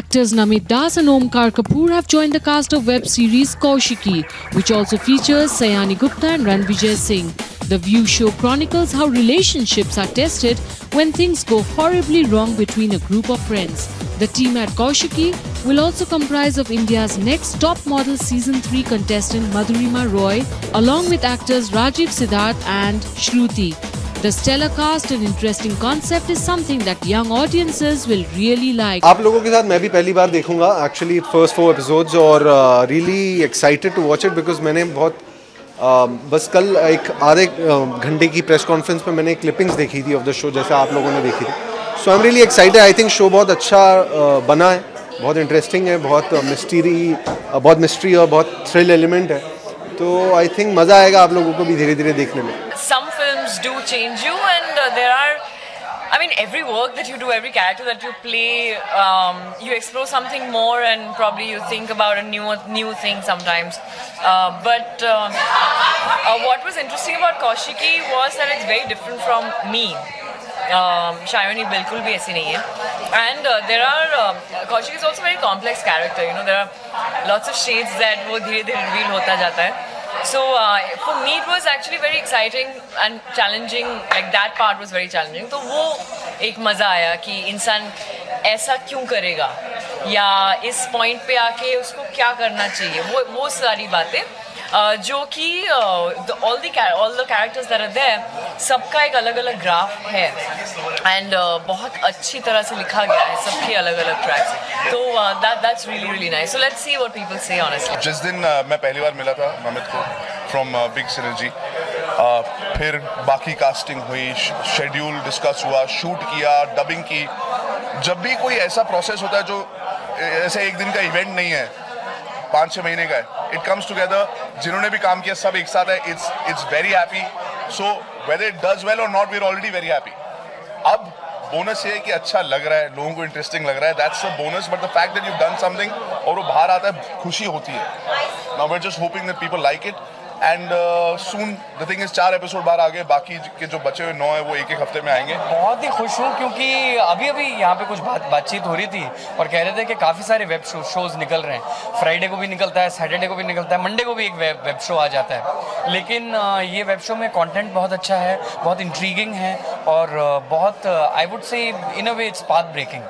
Actors Namit Das and Omkar Kapoor have joined the cast of web series Kaushiki, which also features Sayani Gupta and Ranvijay Singh. The View show chronicles how relationships are tested when things go horribly wrong between a group of friends. The team at Kaushiki will also comprise of India's next top model season 3 contestant Madhurima Roy along with actors Rajiv Siddharth and Shruti. The stellar cast and interesting concept is something that young audiences will really like. आप लोगों के साथ मैं भी पहली बार देखूँगा actually first four episodes और really excited to watch it because मैंने बहुत uh, बस कल एक आधे uh, घंटे की प्रेस कॉन्फ्रेंस में मैंने क्लिपिंग्स देखी थी ऑफ़ द शो जैसे आप लोगों ने देखी थी। So I am really excited I think show बहुत अच्छा uh, बना है बहुत इंटरेस्टिंग है बहुत मिस्टीरी uh, बहुत मिस्ट्री और बहुत थ्रिल एलिमेंट है। तो आई थिंक मज़ा आएगा आप लोगों को भी धीरे धीरे देखने में। some films do change you, and uh, there are. I mean, every work that you do, every character that you play, um, you explore something more, and probably you think about a new new thing sometimes. Uh, but uh, uh, what was interesting about Kaushiki was that it's very different from me. Um, Shayoni बिल्कुल भी ऐसी नहीं है and uh, there are uh, Kaushik is also a very complex character you know there are lots of shades that वो धीरे धीरे reveal होता जाता है So uh, for me it was actually very exciting and challenging like that part was very challenging तो वो एक मज़ा आया कि इंसान ऐसा क्यों करेगा या इस पॉइंट पे आके उसको क्या करना चाहिए वो वो सारी बातें uh, जो कि all the all the characters that are there सबका एक अलग अलग ग्राफ है एंड बहुत अच्छी तरह से लिखा गया है सबके अलग अलग ट्रैक्स तो that that's really really nice so let's see what people say honestly जिस दिन uh, मैं पहली बार मिला था नमित को फ्रॉम बिग सिनर्जी फिर बाकी कास्टिंग हुई शेड्यूल डिस्कस हुआ शूट किया डबिंग की जब भी कोई ऐसा प्रोसेस होता है जो ऐसे एक दिन का इवेंट नहीं है पाँच छः महीने का है। इट कम्स टुगेदर जिन्होंने भी काम किया, सब एक साथ है। It's it's very happy so whether it does well और not we are already very happy अब बोनस ये है कि अच्छा लग रहा है, लोगों को इंटरेस्टिंग लग रहा है। That's a bonus but the fact that you done something और वो बाहर आता है, खुशी होती है। Now wait just hoping that people like it and soon the thing is चार एपिसोड बाहर आ गए बाकी के जो बचे हुए नौ है वो एक एक हफ़्ते में आएँगे। बहुत ही खुश हूँ क्योंकि अभी अभी यहाँ पे कुछ बात बातचीत हो रही थी और कह रहे थे कि काफ़ी सारे वेब शो शोज़ निकल रहे हैं। फ्राइडे को भी निकलता है सैटरडे को भी निकलता है मंडे को भी एक वेब वेब शो आ जाता है। लेकिन uh, ये वेब शो में कॉन्टेंट बहुत अच्छा है बहुत इंट्रीगिंग है और uh, बहुत I would say in a way it's path breaking